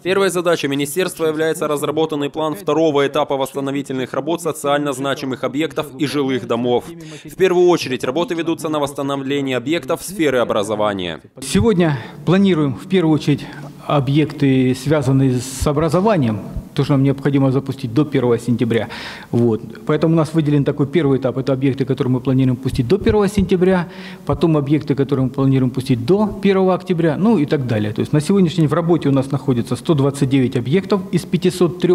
Первой задачей министерства является разработанный план второго этапа восстановительных работ социально значимых объектов и жилых домов. В первую очередь работы ведутся на восстановление объектов сферы образования. Сегодня планируем в первую очередь объекты, связанные с образованием, то, что нам необходимо запустить до 1 сентября. Вот. Поэтому у нас выделен такой первый этап. Это объекты, которые мы планируем пустить до 1 сентября, потом объекты, которые мы планируем пустить до 1 октября, ну и так далее. То есть на сегодняшний день в работе у нас находится 129 объектов из 503.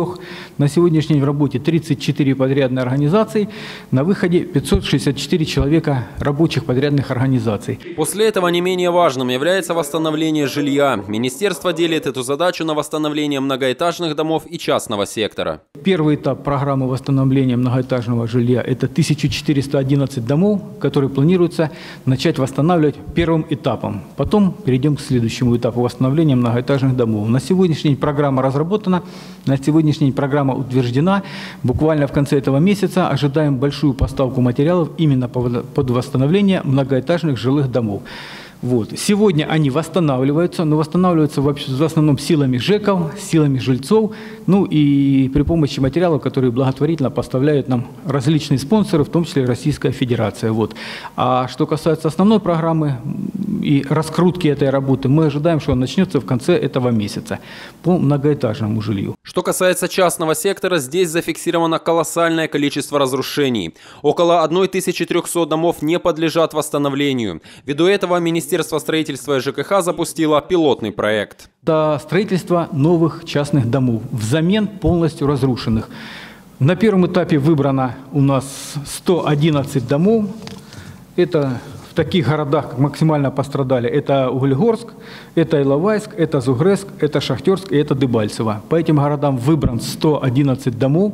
На сегодняшний день в работе 34 подрядные организации. На выходе 564 человека рабочих подрядных организаций. После этого не менее важным является восстановление жилья. Министерство делит эту задачу на восстановление многоэтажных домов и частных частного сектора. Первый этап программы восстановления многоэтажного жилья – это 1411 домов, которые планируется начать восстанавливать первым этапом. Потом перейдем к следующему этапу восстановления многоэтажных домов. На сегодняшний день программа разработана, на сегодняшний день программа утверждена. Буквально в конце этого месяца ожидаем большую поставку материалов именно под восстановление многоэтажных жилых домов. Вот. Сегодня они восстанавливаются, но восстанавливаются в основном силами ЖЭКов, силами жильцов, ну и при помощи материалов, которые благотворительно поставляют нам различные спонсоры, в том числе Российская Федерация. Вот. А что касается основной программы и раскрутки этой работы, мы ожидаем, что он начнется в конце этого месяца по многоэтажному жилью. Что касается частного сектора, здесь зафиксировано колоссальное количество разрушений. Около 1300 домов не подлежат восстановлению. Ввиду этого Министерство строительства и ЖКХ запустило пилотный проект. Это строительство новых частных домов взамен полностью разрушенных. На первом этапе выбрано у нас 111 домов. Это в таких городах, максимально пострадали, это Углегорск, это Иловайск, это Зугреск, это Шахтерск и это Дебальцево. По этим городам выбран 111 домов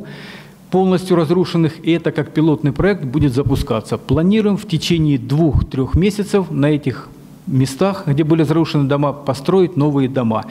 полностью разрушенных, и это как пилотный проект будет запускаться. Планируем в течение двух-трех месяцев на этих местах, где были разрушены дома, построить новые дома.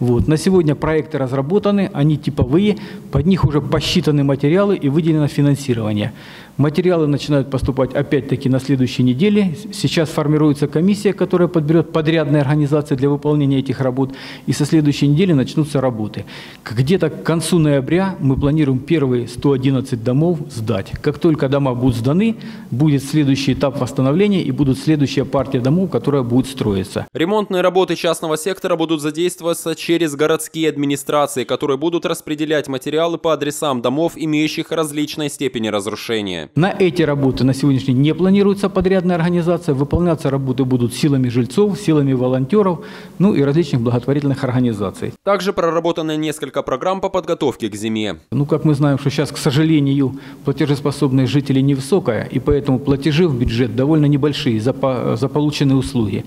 Вот. На сегодня проекты разработаны, они типовые, под них уже посчитаны материалы и выделено финансирование. Материалы начинают поступать опять-таки на следующей неделе. Сейчас формируется комиссия, которая подберет подрядные организации для выполнения этих работ. И со следующей недели начнутся работы. Где-то к концу ноября мы планируем первые 111 домов сдать. Как только дома будут сданы, будет следующий этап восстановления и будут следующая партия домов, которая будет строиться. Ремонтные работы частного сектора будут задействоваться через городские администрации, которые будут распределять материалы по адресам домов, имеющих различной степени разрушения. На эти работы на сегодняшний день не планируется подрядная организация. Выполняться работы будут силами жильцов, силами волонтеров, ну и различных благотворительных организаций. Также проработаны несколько программ по подготовке к зиме. Ну, как мы знаем, что сейчас, к сожалению, платежеспособность жителей невысокая, и поэтому платежи в бюджет довольно небольшие за, за полученные услуги.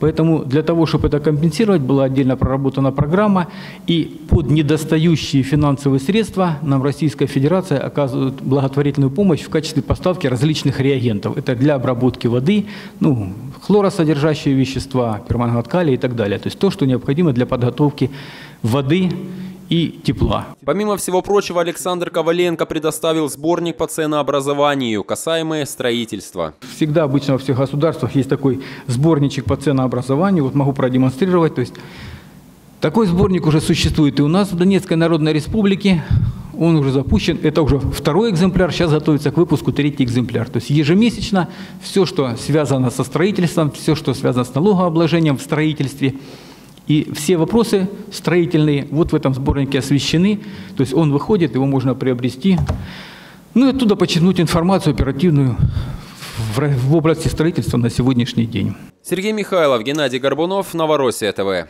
Поэтому для того, чтобы это компенсировать, была отдельно проработана программа, и под недостающие финансовые средства нам Российская Федерация оказывает благотворительную помощь в качестве поставки различных реагентов. Это для обработки воды, ну, хлоросодержащие вещества, пермангат калия и так далее. То есть то, что необходимо для подготовки воды и тепла. Помимо всего прочего, Александр Коваленко предоставил сборник по ценообразованию, касаемые строительства. Всегда обычно во всех государствах есть такой сборничек по ценообразованию. Вот могу продемонстрировать. То есть такой сборник уже существует и у нас в Донецкой Народной Республике. Он уже запущен. Это уже второй экземпляр. Сейчас готовится к выпуску третий экземпляр. То есть ежемесячно все, что связано со строительством, все, что связано с налогообложением в строительстве – и все вопросы строительные вот в этом сборнике освещены. То есть он выходит, его можно приобрести. Ну и оттуда почерпнуть информацию оперативную в, области строительства на сегодняшний день. Сергей Михайлов, Геннадий Горбунов, Новороссия ТВ.